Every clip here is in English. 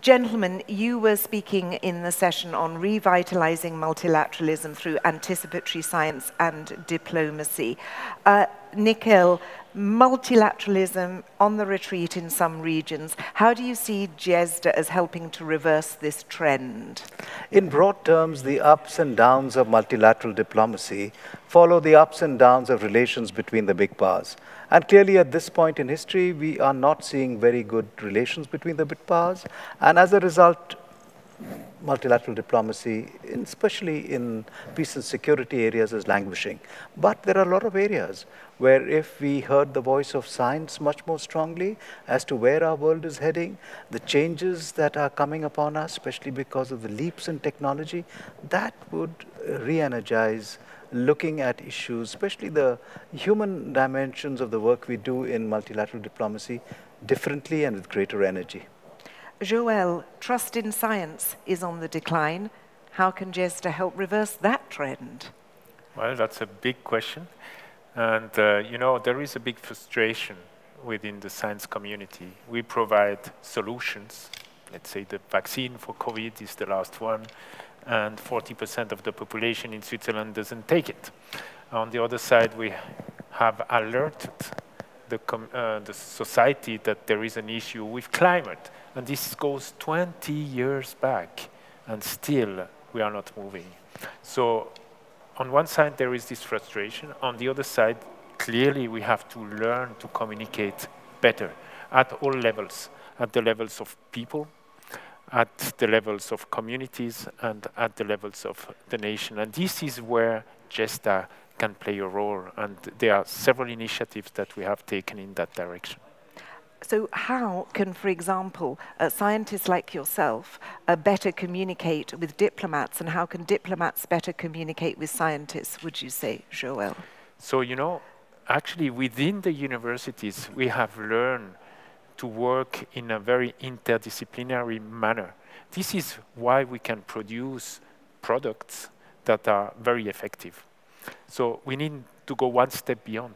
Gentlemen, you were speaking in the session on revitalizing multilateralism through anticipatory science and diplomacy. Uh, Nikhil, multilateralism on the retreat in some regions. How do you see GESDA as helping to reverse this trend? In broad terms, the ups and downs of multilateral diplomacy follow the ups and downs of relations between the big powers. And clearly, at this point in history, we are not seeing very good relations between the big powers. And as a result, multilateral diplomacy, especially in peace and security areas, is languishing. But there are a lot of areas where if we heard the voice of science much more strongly as to where our world is heading, the changes that are coming upon us, especially because of the leaps in technology, that would re-energize looking at issues, especially the human dimensions of the work we do in multilateral diplomacy differently and with greater energy. Joël, trust in science is on the decline. How can GESDA help reverse that trend? Well, that's a big question. And, uh, you know, there is a big frustration within the science community. We provide solutions. Let's say the vaccine for COVID is the last one, and 40% of the population in Switzerland doesn't take it. On the other side, we have alerted the, uh, the society that there is an issue with climate and this goes 20 years back, and still we are not moving. So on one side, there is this frustration. On the other side, clearly we have to learn to communicate better at all levels, at the levels of people, at the levels of communities, and at the levels of the nation. And this is where GESDA can play a role. And there are several initiatives that we have taken in that direction. So how can, for example, uh, scientists like yourself uh, better communicate with diplomats, and how can diplomats better communicate with scientists, would you say, Joël? So, you know, actually within the universities, we have learned to work in a very interdisciplinary manner. This is why we can produce products that are very effective. So we need to go one step beyond.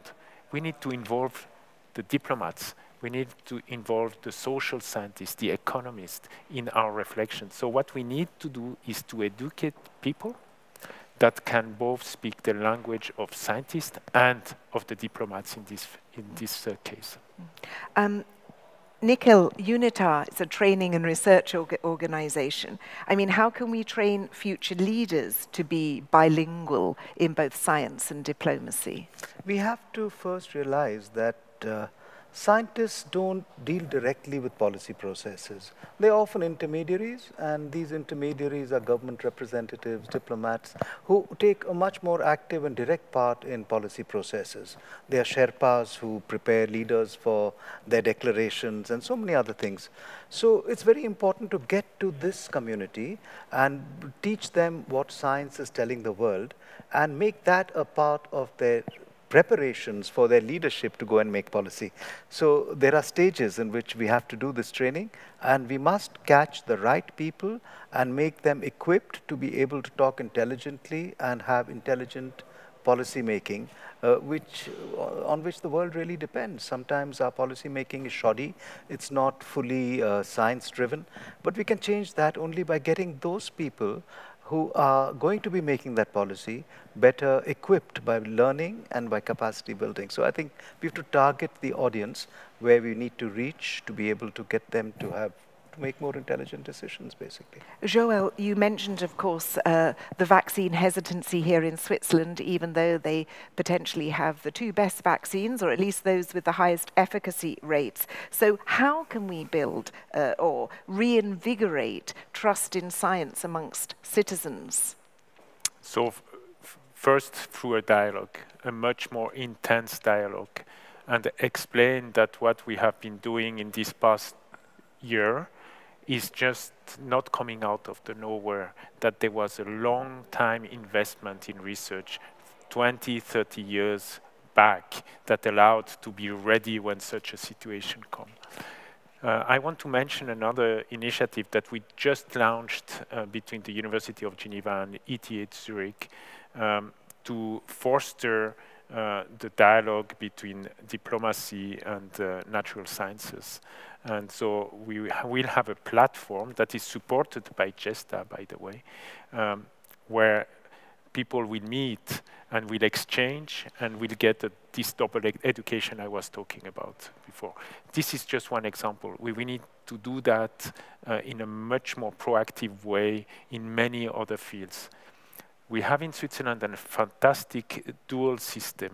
We need to involve the diplomats, we need to involve the social scientists, the economists in our reflection. So what we need to do is to educate people that can both speak the language of scientists and of the diplomats in this, in this uh, case. Um, Nikhil, UNITAR is a training and research org organization. I mean, how can we train future leaders to be bilingual in both science and diplomacy? We have to first realize that uh, Scientists don't deal directly with policy processes. They're often intermediaries, and these intermediaries are government representatives, diplomats, who take a much more active and direct part in policy processes. They are Sherpas who prepare leaders for their declarations and so many other things. So it's very important to get to this community and teach them what science is telling the world and make that a part of their preparations for their leadership to go and make policy. So there are stages in which we have to do this training, and we must catch the right people and make them equipped to be able to talk intelligently and have intelligent policy making, uh, which, uh, on which the world really depends. Sometimes our policy making is shoddy, it's not fully uh, science driven, but we can change that only by getting those people who are going to be making that policy better equipped by learning and by capacity building. So I think we have to target the audience where we need to reach to be able to get them to have to make more intelligent decisions, basically. Joël, you mentioned, of course, uh, the vaccine hesitancy here in Switzerland, even though they potentially have the two best vaccines, or at least those with the highest efficacy rates. So how can we build uh, or reinvigorate trust in science amongst citizens? So first through a dialogue, a much more intense dialogue, and explain that what we have been doing in this past year is just not coming out of the nowhere, that there was a long time investment in research, 20, 30 years back, that allowed to be ready when such a situation comes. Uh, I want to mention another initiative that we just launched uh, between the University of Geneva and ETH Zurich um, to foster uh, the dialogue between diplomacy and uh, natural sciences. And so we will have a platform that is supported by GESDA, by the way, um, where people will meet and will exchange and will get a, this double ed education I was talking about before. This is just one example. We, we need to do that uh, in a much more proactive way in many other fields. We have in Switzerland a fantastic dual system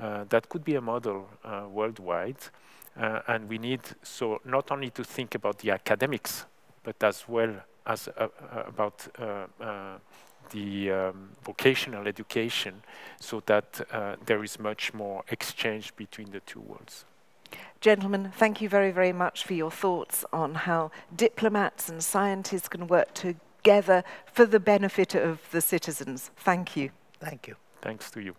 uh, that could be a model uh, worldwide. Uh, and we need so not only to think about the academics, but as well as uh, uh, about the um, vocational education so that uh, there is much more exchange between the two worlds. Gentlemen, thank you very, very much for your thoughts on how diplomats and scientists can work together for the benefit of the citizens. Thank you. Thank you. Thanks to you.